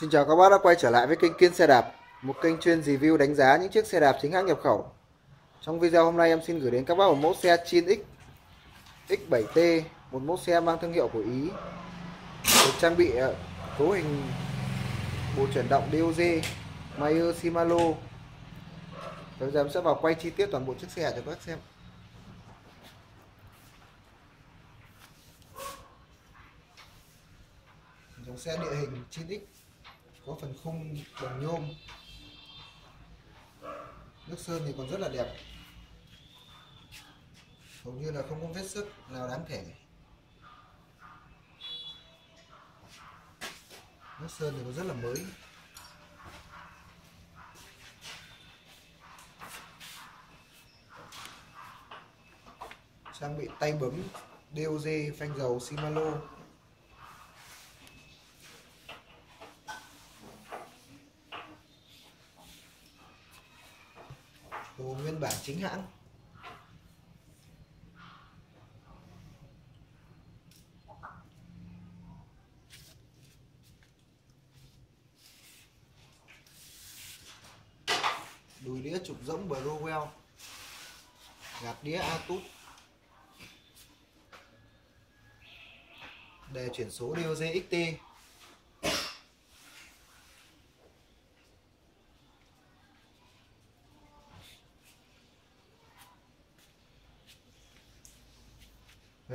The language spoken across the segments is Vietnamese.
Xin chào các bác đã quay trở lại với kênh Kiên Xe Đạp, Một kênh chuyên review đánh giá những chiếc xe đạp chính hãng nhập khẩu. Trong video hôm nay em xin gửi đến các bác một mẫu xe Chin X X7T Một mẫu xe mang thương hiệu của Ý. Được trang bị ờ, cấu hình bộ chuyển động DOG Mayer, Shimano. Bây giờ em sẽ vào quay chi tiết toàn bộ chiếc xe cho các bác xem. Dòng xe địa hình 9X có phần khung bằng nhôm. Nước sơn thì còn rất là đẹp. Hầu như là không có vết sức nào đáng kể. Nước sơn thì còn rất là mới. Trang bị tay bấm DOG phanh dầu Shimano. Đồ nguyên bản chính hãng. Đùi đĩa trục rỗng Browell. Gạt đĩa Atus. Đề chuyển số DOG XT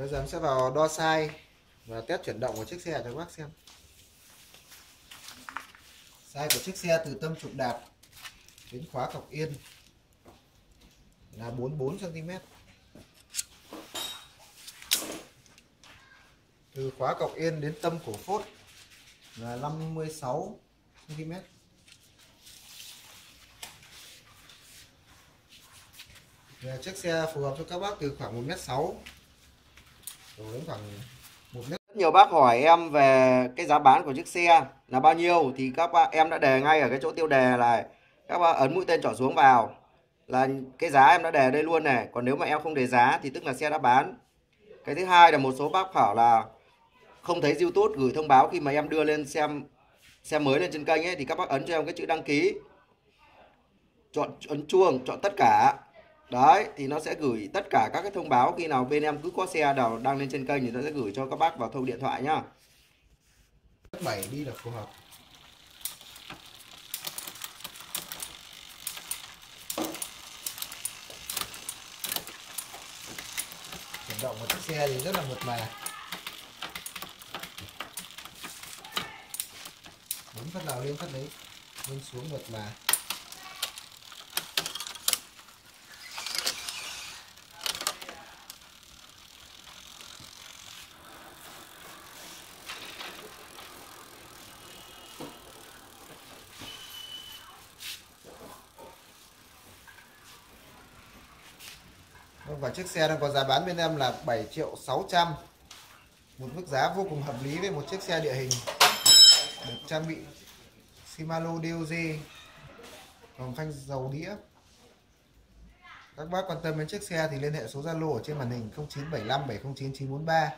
Bây giờ em sẽ vào đo size và test chuyển động của chiếc xe cho các bác xem. Size của chiếc xe từ tâm trục đạp đến khóa cọc yên là 44 cm. Từ khóa cọc yên đến tâm cổ phốt là 56 cm. Và chiếc xe phù hợp cho các bác từ khoảng 1m6 rất. Nhiều bác hỏi em về cái giá bán của chiếc xe là bao nhiêu thì các bác em đã đề ngay ở cái chỗ tiêu đề là Các bác ấn mũi tên trỏ xuống vào là cái giá em đã đề đây luôn này. Còn nếu mà em không đề giá thì tức là xe đã bán. Cái thứ hai là một số bác bảo là không thấy YouTube gửi thông báo khi mà em đưa lên xem xe mới lên trên kênh ấy thì các bác ấn cho em cái chữ đăng ký. Chọn ấn chuông, chọn tất cả đấy, thì nó sẽ gửi tất cả các cái thông báo khi nào bên em cứ có xe nào đăng lên trên kênh thì nó sẽ gửi cho các bác vào thông điện thoại nhá. Bảy đi là phù hợp. Chuyển động của chiếc xe thì rất là mượt mà. Muốn phát nào lên phát đấy, lên xuống mượt mà. Và chiếc xe đang có giá bán bên em là 7 triệu 600 một mức giá vô cùng hợp lý với một chiếc xe địa hình. Được trang bị Shimano DOG vòng phanh dầu đĩa. Các bác quan tâm đến chiếc xe thì liên hệ số Zalo ở trên màn hình 0975 709 943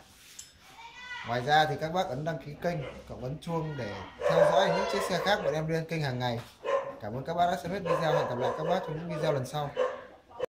ngoài ra thì các bác ấn đăng ký kênh, cộng ấn chuông để theo dõi những chiếc xe khác bọn em lên kênh hàng ngày. Cảm ơn các bác đã xem hết video. Hẹn gặp lại các bác trong những video lần sau.